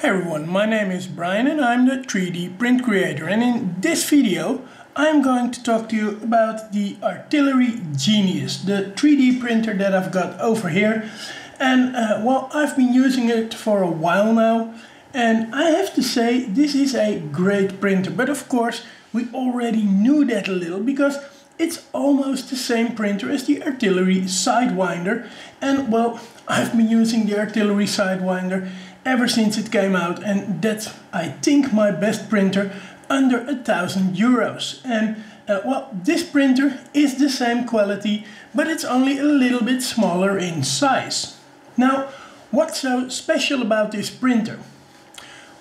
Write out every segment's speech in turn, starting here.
Hey everyone, my name is Brian and I'm the 3D print creator. And in this video I'm going to talk to you about the Artillery Genius, the 3D printer that I've got over here. And uh, well I've been using it for a while now. And I have to say this is a great printer. But of course we already knew that a little because it's almost the same printer as the Artillery Sidewinder. And well I've been using the Artillery Sidewinder ever since it came out and that's I think my best printer under a thousand euros and uh, well this printer is the same quality but it's only a little bit smaller in size. Now what's so special about this printer?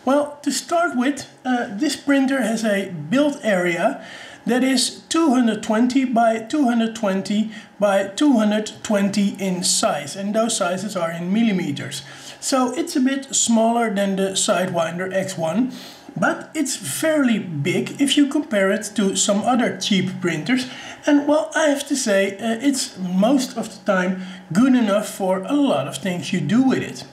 Well to start with uh, this printer has a build area that is 220 by 220 by 220 in size and those sizes are in millimeters. So it's a bit smaller than the Sidewinder X1 but it's fairly big if you compare it to some other cheap printers and well I have to say uh, it's most of the time good enough for a lot of things you do with it.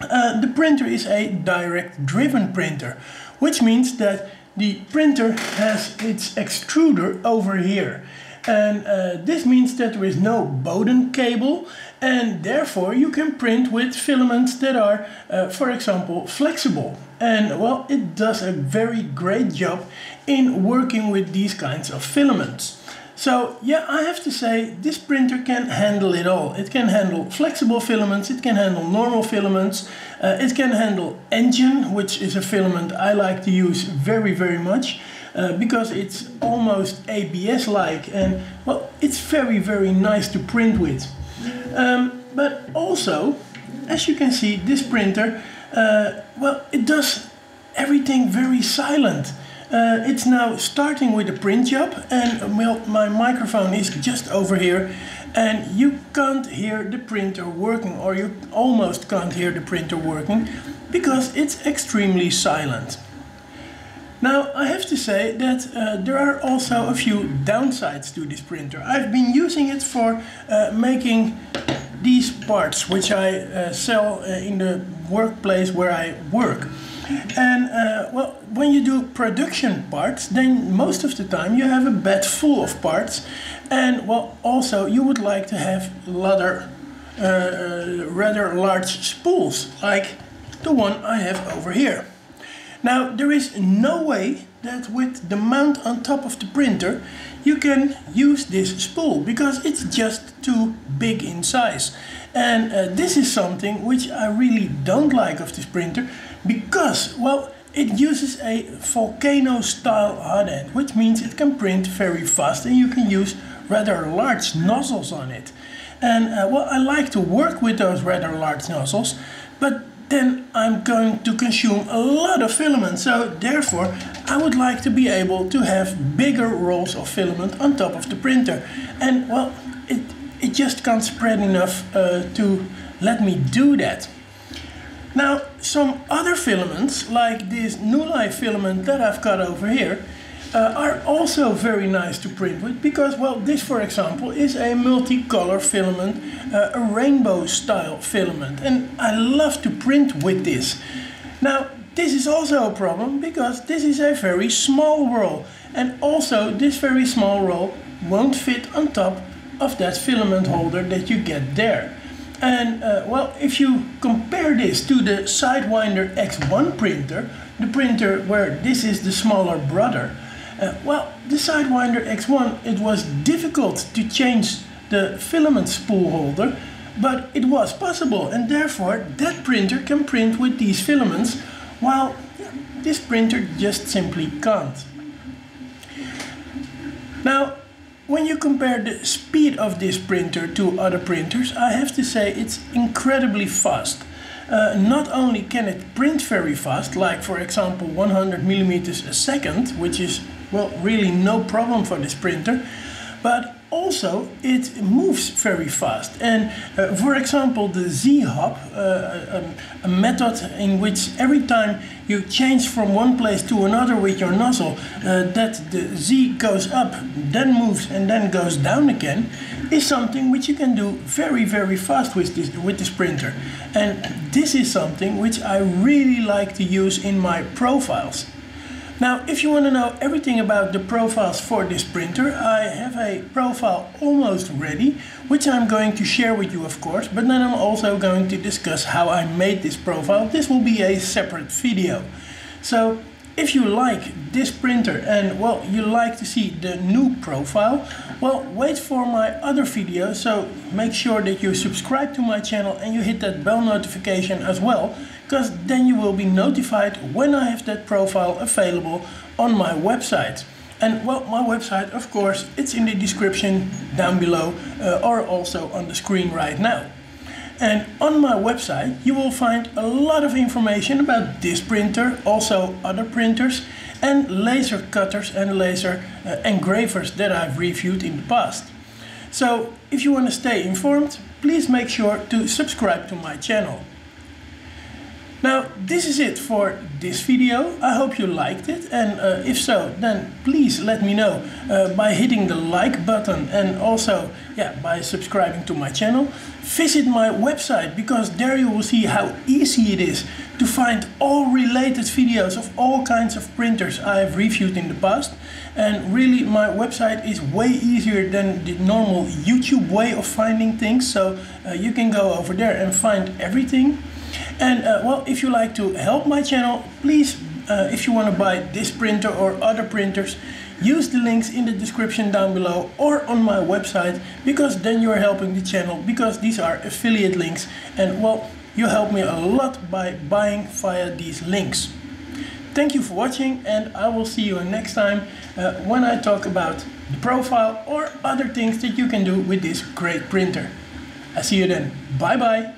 Uh, the printer is a direct driven printer which means that the printer has its extruder over here and uh, this means that there is no Bowden cable and therefore you can print with filaments that are uh, for example flexible and well it does a very great job in working with these kinds of filaments. So yeah, I have to say this printer can handle it all. It can handle flexible filaments, it can handle normal filaments, uh, it can handle nGen, which is a filament I like to use very, very much. Uh, because it's almost ABS-like and well, it's very, very nice to print with. Um, but also, as you can see, this printer, uh, well, it does everything very silent. Uh, it's now starting with a print job and well, my microphone is just over here and you can't hear the printer working or you almost can't hear the printer working because it's extremely silent. Now I have to say that uh, there are also a few downsides to this printer. I've been using it for uh, making these parts which I uh, sell uh, in the workplace where I work. And uh, well, when you do production parts, then most of the time you have a bed full of parts. And well, also you would like to have rather, uh, rather large spools, like the one I have over here. Now there is no way that with the mount on top of the printer you can use this spool because it's just too big in size. And uh, this is something which I really don't like of this printer because, well, it uses a volcano style hot end, which means it can print very fast and you can use rather large nozzles on it. And uh, well, I like to work with those rather large nozzles, but then I'm going to consume a lot of filament. So therefore, I would like to be able to have bigger rolls of filament on top of the printer. And well, it, it just can't spread enough uh, to let me do that. Now, some other filaments, like this Nulai filament that I've got over here, uh, are also very nice to print with because, well, this, for example, is a multicolor filament, uh, a rainbow style filament, and I love to print with this. Now, this is also a problem because this is a very small roll, and also this very small roll won't fit on top of that filament holder that you get there. And uh, well, if you compare this to the Sidewinder X1 printer, the printer where this is the smaller brother, uh, well, the Sidewinder X1, it was difficult to change the filament spool holder, but it was possible and therefore that printer can print with these filaments while this printer just simply can't. Now, when you compare the speed of this printer to other printers, I have to say it's incredibly fast. Uh, not only can it print very fast, like for example 100 millimeters a second, which is well really no problem for this printer, but also it moves very fast. And uh, for example the z-hop uh, a, a, method in which every time you change from one place to another with your nozzle uh, that the z goes up then moves and then goes down again is something which you can do very very fast with this with this printer and this is something which I really like to use in my profiles now, if you want to know everything about the profiles for this printer, I have a profile almost ready, which I'm going to share with you, of course, but then I'm also going to discuss how I made this profile. This will be a separate video. So, if you like this printer and, well, you like to see the new profile, well, wait for my other video, so make sure that you subscribe to my channel and you hit that bell notification as well, because then you will be notified when I have that profile available on my website. And well, my website, of course, it's in the description down below uh, or also on the screen right now. And on my website, you will find a lot of information about this printer, also other printers, and laser cutters and laser uh, engravers that I've reviewed in the past. So if you want to stay informed, please make sure to subscribe to my channel. Now, this is it for this video. I hope you liked it and uh, if so, then please let me know uh, by hitting the like button and also yeah, by subscribing to my channel. Visit my website because there you will see how easy it is to find all related videos of all kinds of printers I have reviewed in the past. And really my website is way easier than the normal YouTube way of finding things. So uh, you can go over there and find everything. And uh, well, if you like to help my channel, please, uh, if you want to buy this printer or other printers, use the links in the description down below or on my website because then you're helping the channel because these are affiliate links and well, you help me a lot by buying via these links. Thank you for watching and I will see you next time uh, when I talk about the profile or other things that you can do with this great printer. I see you then. Bye bye.